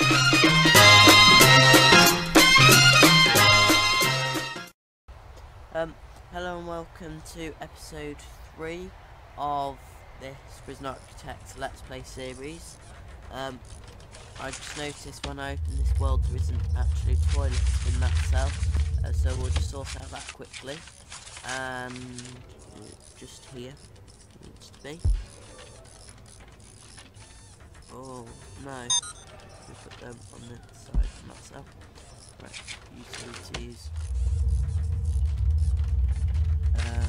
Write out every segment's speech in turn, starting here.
Um, hello and welcome to episode 3 of this Prison Architect Let's Play series. Um, I just noticed when I opened this world there isn't actually toilets in that cell, uh, so we'll just sort out that quickly. And just here, needs to be. Oh, no. Them on the side cell. Right, utilities. Uh.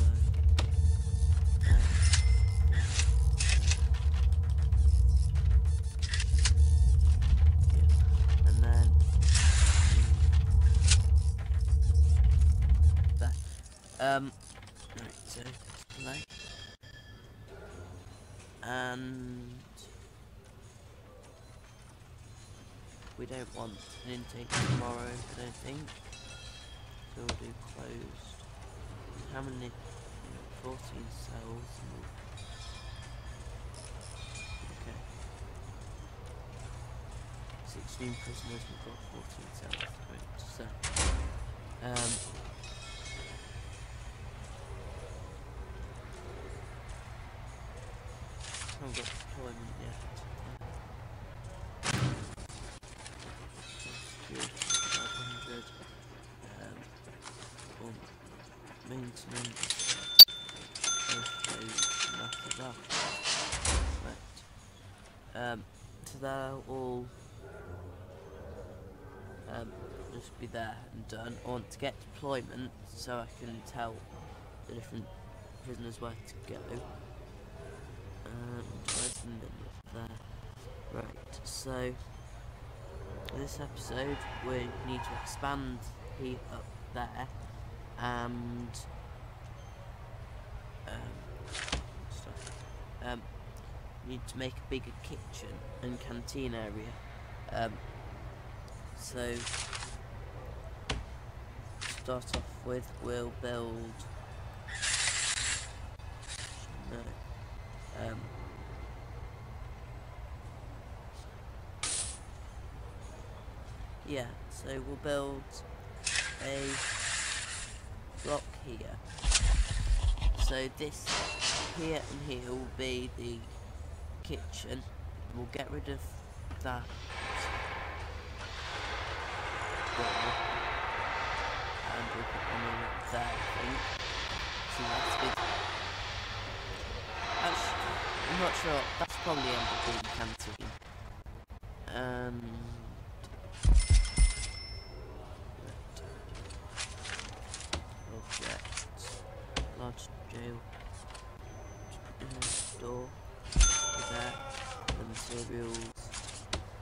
And then. Um, right, so play. And we don't want an intake tomorrow, I don't think. So we'll do closed. How many? 14 cells. Okay. 16 prisoners, we've got 14 cells. So, um, haven't got deployment yet. Security, 500. Um, boom of that right um so they'll all um just be there and done. I want to get deployment so I can tell the different prisoners where to go. There? Right so this episode we need to expand here up there and um, stuff. Um, need to make a bigger kitchen and canteen area. Um, so start off with we'll build no um, yeah so we'll build a block here. So this here and here will be the kitchen. We'll get rid of that. And we'll put one in there, I think. So that's good. That's, I'm not sure. That's probably end up being canteen. Um, and large jail door there and materials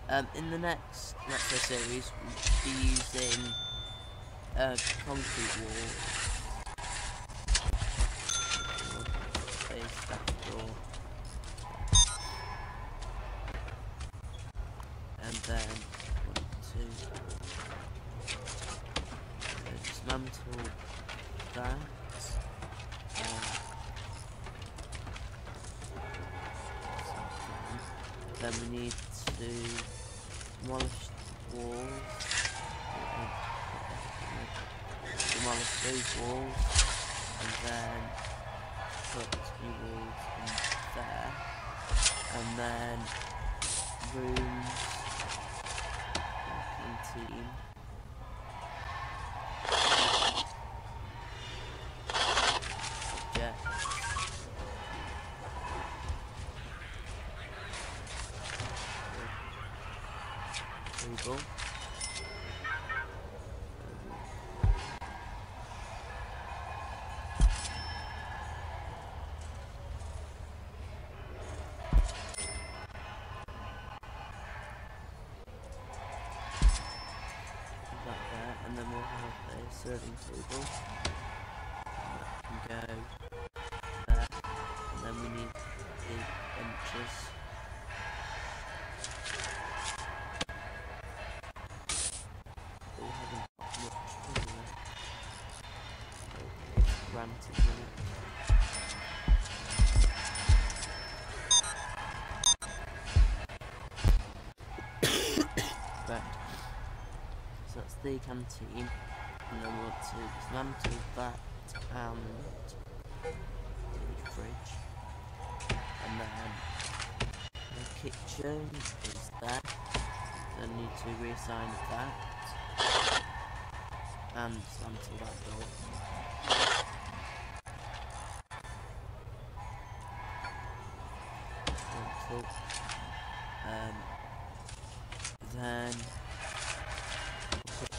um, in the next next series we'll be using uh, concrete walls. Place that door. And then one two. That canteen table. That a serving table. Go there, and then we need the benches. granted oh, minute. the canteen, then we want to that and the fridge, and then the kitchen is there. Then need to reassign that and dismantle that door. Dismantle. Um, then put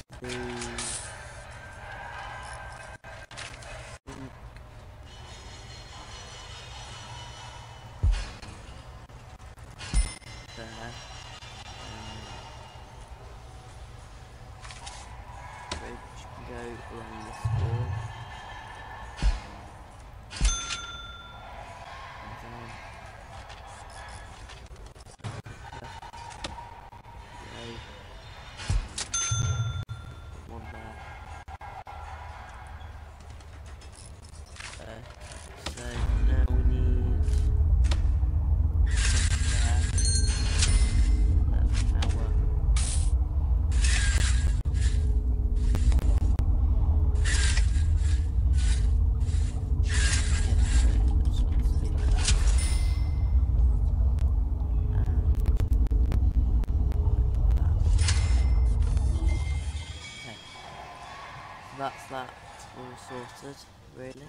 sorted, really.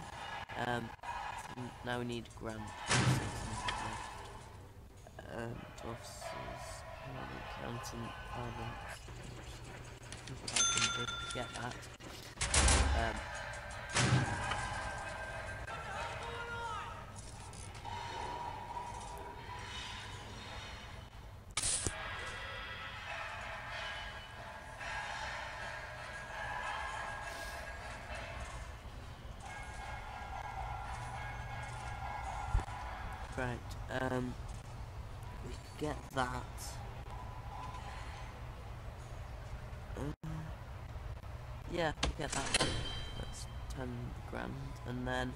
Um, now we need grant. Um, officers, accountant, finance. I can do get that. Um, right, um, we could get that. Uh, yeah, we get that. That's 10 grand, and then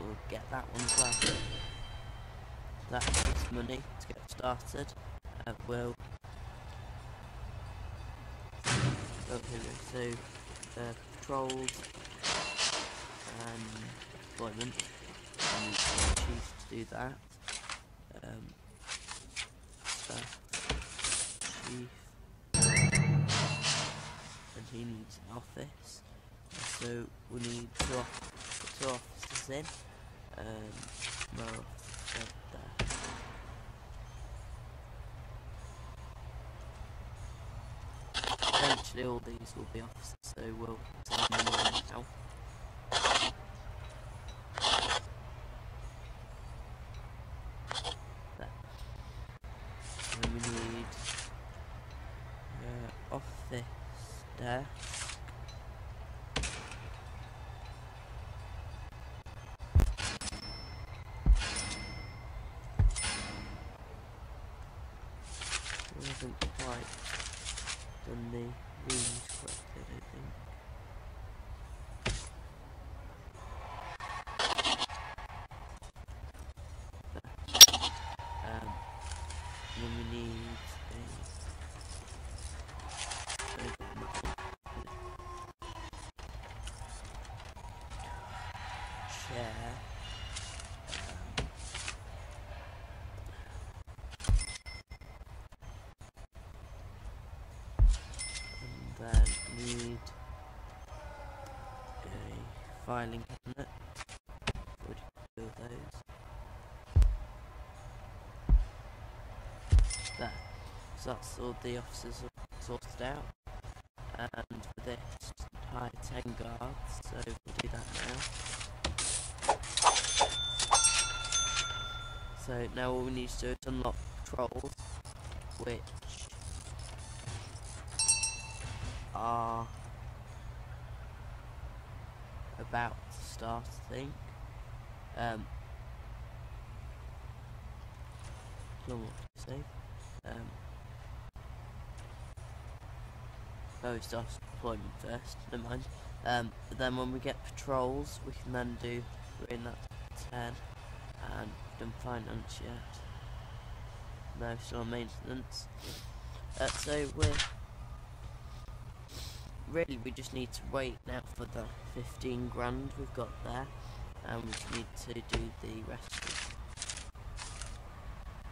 we'll get that one as well. That gives money to get started. Uh, we'll Oh, here we go. So, uh, patrols and deployment. We can to do that. Um, staff, chief, and he needs an office. So we need two, off- two offices in. Um, no officer there. Eventually all these will be officers, so we'll send them on now. There. And then we need uh, office desk. We haven't quite done the filing cabinet. Build those? There. So that's all the officers are sorted out. And for this, hire 10 guards, so we'll do that now. So now all we need to do is unlock patrols, which are about to start, I think. Um, no, what to say? Um, oh, it starts deployment first, never mind. Um, but then when we get patrols, we can then do, we're in that 10, and done finance yet. No, still maintenance. Uh, so we're really we just need to wait now for the 15 grand we've got there and we need to do the rest of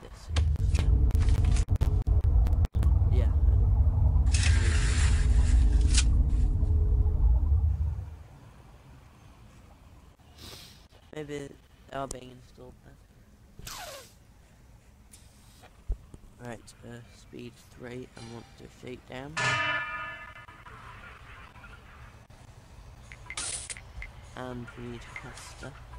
this. Yeah. Maybe they are being installed then right uh, speed 3 and want to shakedown and we need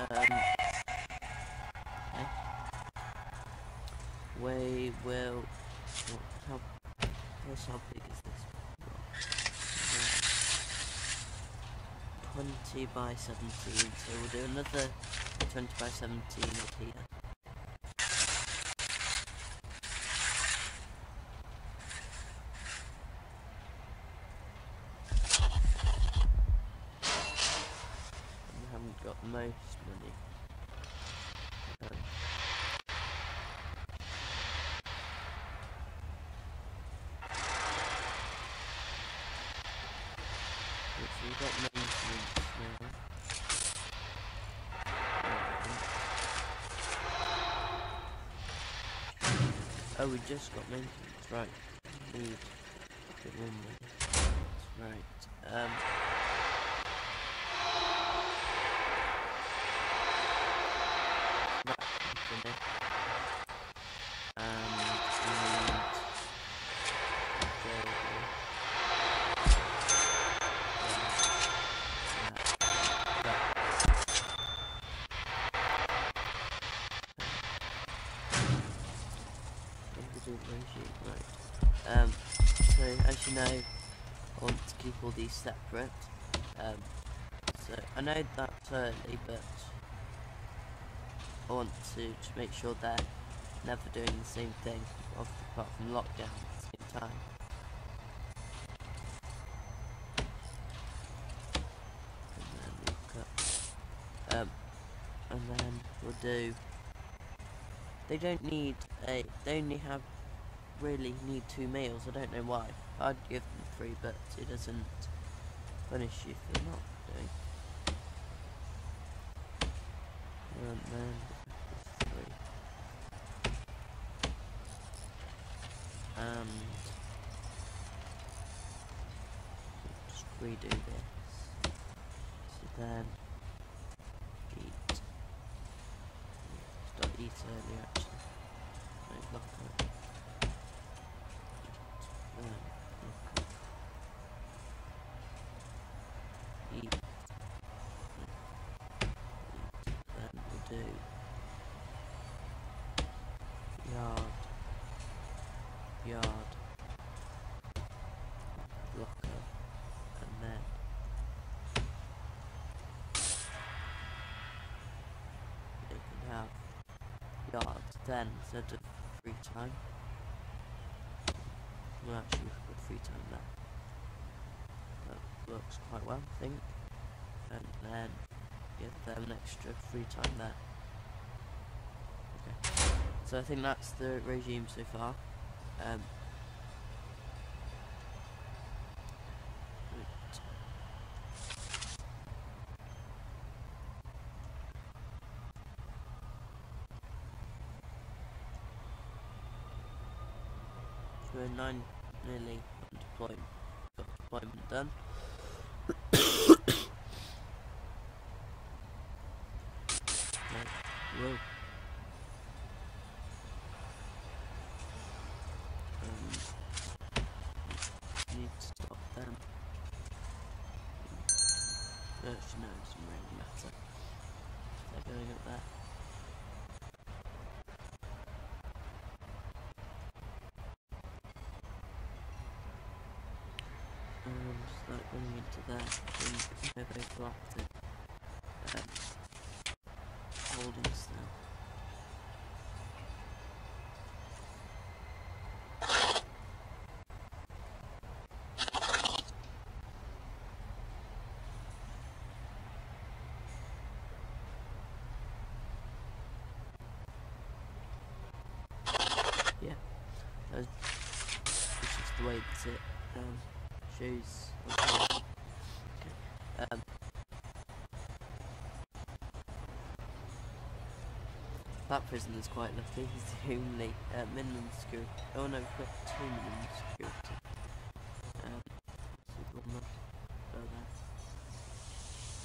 Um, okay. We will. How, guess how big is this? Uh, 20 by 17, so we'll do another 20 by 17 up here. We haven't got most money. Um, We've got maintenance now. Oh, we just got maintenance, right. Need. Right. Um Right. Um, so as you know, I want to keep all these separate. Um, so I know that's early, but I want to just make sure they're never doing the same thing, apart from lockdown at the same time. Um, and then we'll do. They don't need a. They only have really need two meals. I don't know why. I'd give them three, but it doesn't punish you for not doing. And then three. And just redo this. So then eat. Start eat earlier actually. No, lock it. Eat. Then lock it. Eat. Eat. Then we'll do yard, yard, locker, and then you can have yard then instead of free time. Well, actually, we've got free time there. That works quite well, I think. And then give them an extra free time there. Okay. So I think that's the regime so far. Um, we're nine nearly deployment. Deployment done. Right. Whoa. Um, need to stop them. Actually, no, it doesn't really matter. They're going up there. Um, just like running into there, and where they blocked it. Um, holding still. Yeah, that's just the way that it um, shows. Okay. Um, that prisoner's quite lucky. He's the only uh, minimum security. Oh no, we've got two minimum security. Um, so the one there. Oh, there.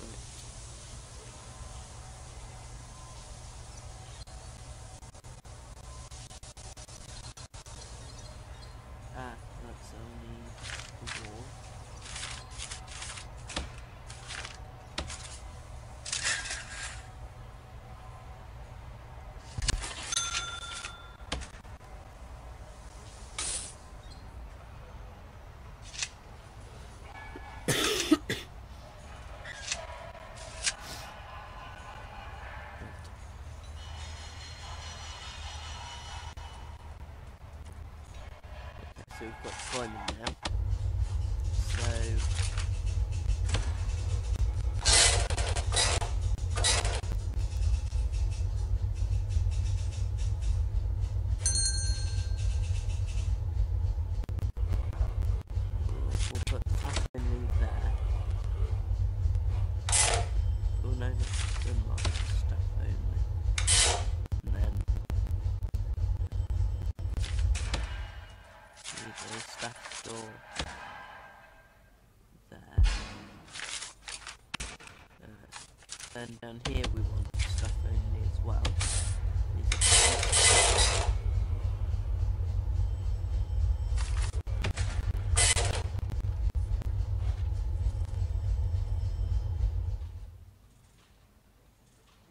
Right. Ah, that's only the wall. Right. So we've got climbing now. So then down here we want stuff only as well.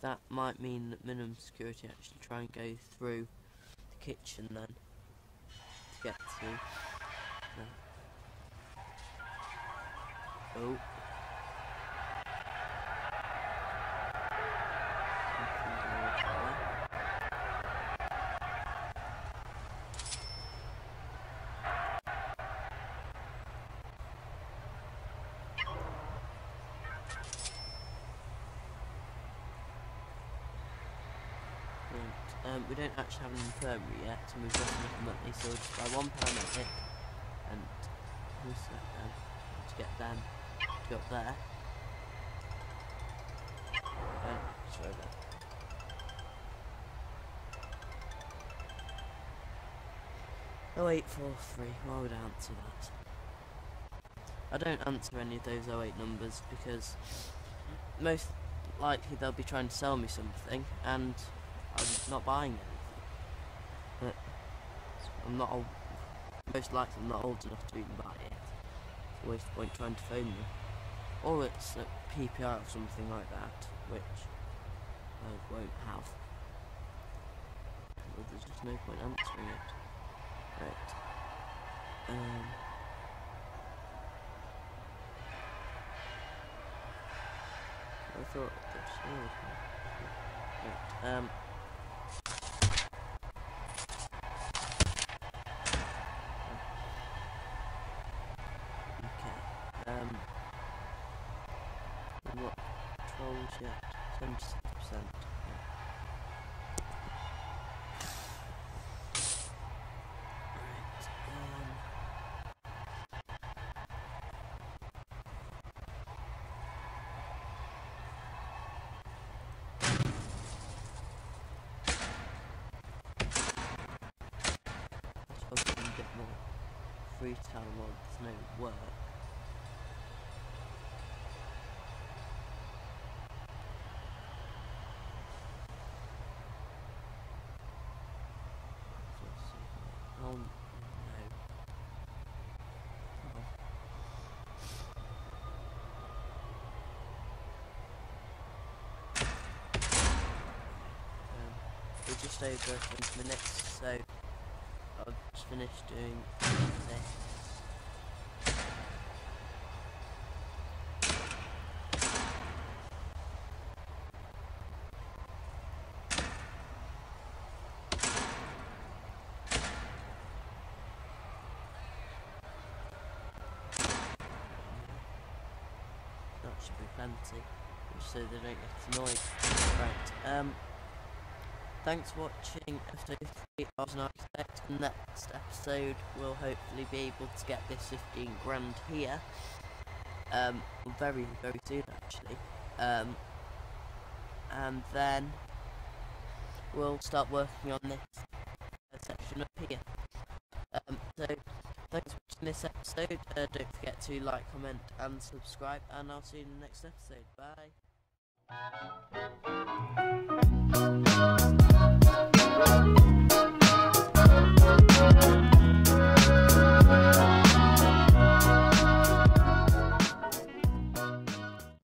That might mean that minimum security actually try and go through the kitchen then to get to. Oh. Something going on there. Right, um, we don't actually have an infirmary yet, and we've got enough money, so we'll just buy one paramedic and who's that? To get them to go up there. There. Oh eight four three. Why would I answer that? I don't answer any of those 08 numbers because most likely they'll be trying to sell me something and I'm not buying. But I'm not old. Most likely I'm not old enough to even buy it. It's a waste of point trying to phone them. Or it's a PPR or something like that, which I won't have. Well, there's just no point answering it. Right. Um. I thought this. Oh, okay. Right. Um. Okay. Um. I'm not trolls yet. Seventy-six percent. Right. Um. I suppose I Um, can get more free time there's no work. So let's see. Oh no. Oh. Just over 20 minutes, so I've just finished doing this. That should be plenty, so they don't get annoyed. Right, um, thanks for watching episode 3 of an Architect. Next episode, we'll hopefully be able to get this 15 grand here. Um, very, very soon actually. Um, and then we'll start working on this uh, section up here. Um, so, thanks for watching this episode. Uh, don't forget to like, comment, and subscribe. And I'll see you in the next episode. Bye. Thank you.